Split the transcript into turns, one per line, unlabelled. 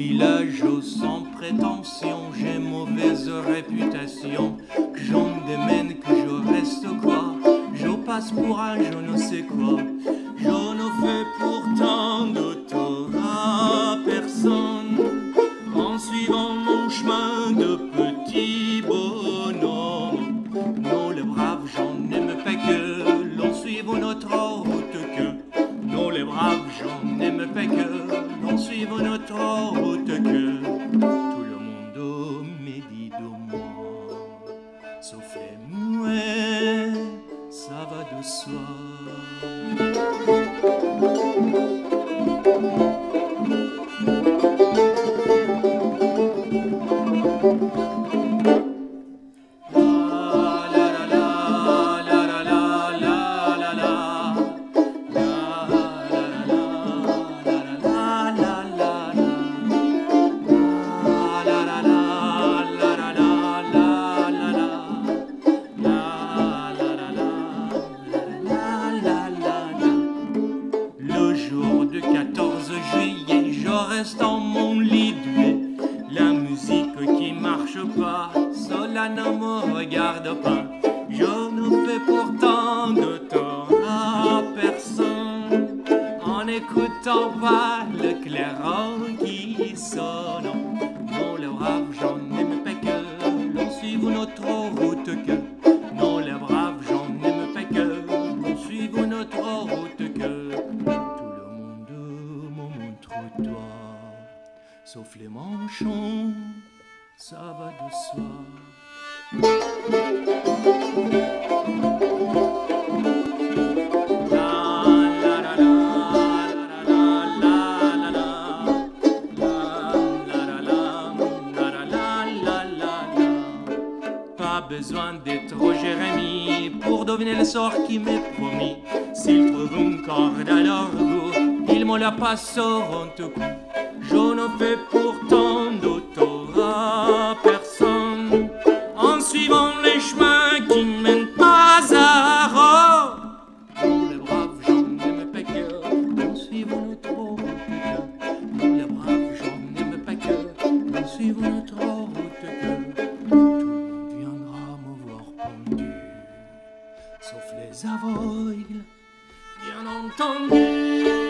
village sans prétention, j'ai mauvaise réputation. Que j'en démène, que je reste quoi? Je passe pour un je ne sais quoi. Je ne fais pourtant de tort à personne en suivant mon chemin de petit bonhomme. Non, les braves gens n'aiment pas que l'on suive notre route que. Non, les braves gens n'aiment pas que l'on suive notre route ça en mon lit. La musique qui marche pas, cela ne me regarde pas. Je ne fais pourtant de tort à personne en n'écoutant pas le clairon qui sonne. Non, les braves gens n'aiment pas que l'on suive notre route que. Non, les braves gens n'aiment pas que notre route que. Tout le monde me montre toi, sauf les manchons, ça va de soi. Pas besoin d'être Jérémie pour deviner le sort qui m'est promis. S'ils trouvent une corde à leur ils me la passeront au cou. J'en ai fait pourtant d'autorat personne, en suivant les chemins qui ne mènent pas à Rome. Nous les braves gens n'aiment pas que nous suivons notre route. Nous les braves gens n'aiment pas que nous suivons notre route. Que tout viendra me voir pendu, sauf les aveugles, bien entendu.